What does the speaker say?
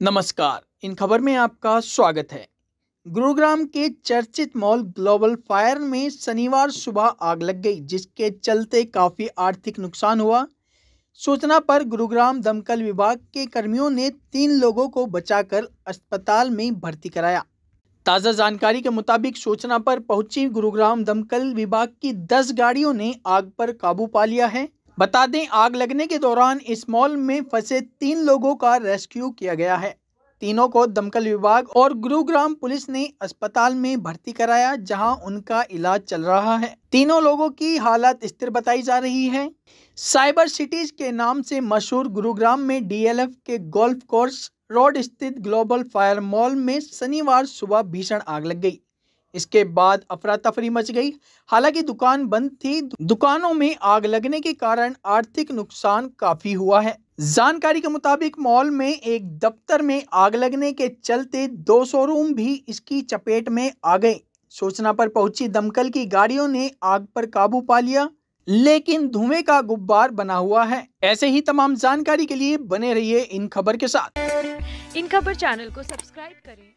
नमस्कार। इन खबर में आपका स्वागत है। गुरुग्राम के चर्चित मॉल ग्लोबल फायर में शनिवार सुबह आग लग गई, जिसके चलते काफ़ी आर्थिक नुकसान हुआ। सूचना पर गुरुग्राम दमकल विभाग के कर्मियों ने तीन लोगों को बचाकर अस्पताल में भर्ती कराया। ताज़ा जानकारी के मुताबिक सूचना पर पहुँची गुरुग्राम दमकल विभाग की 10 गाड़ियों ने आग पर काबू पा लिया है। बता दें, आग लगने के दौरान इस मॉल में फंसे तीन लोगों का रेस्क्यू किया गया है। तीनों को दमकल विभाग और गुरुग्राम पुलिस ने अस्पताल में भर्ती कराया, जहाँ उनका इलाज चल रहा है। तीनों लोगों की हालत स्थिर बताई जा रही है। साइबर सिटीज़ के नाम से मशहूर गुरुग्राम में डीएलएफ के गोल्फ कोर्स, रोड स्थित ग्लोबल फायर मॉल में शनिवार सुबह भीषण आग लग गई। इसके बाद अफरा तफरी मच गई। हालाँकि दुकान बंद थी, दुकानों में आग लगने के कारण आर्थिक नुकसान काफ़ी हुआ है। जानकारी के मुताबिक मॉल में एक दफ्तर में आग लगने के चलते दो शोरूम भी इसकी चपेट में आ गए। सूचना पर पहुँची दमकल की गाड़ियों ने आग पर काबू पा लिया, लेकिन धुएँ का गुब्बार बना हुआ है। ऐसे ही तमाम जानकारी के लिए बने रहिए इन खबर के साथ। इन खबर चैनल को सब्सक्राइब करें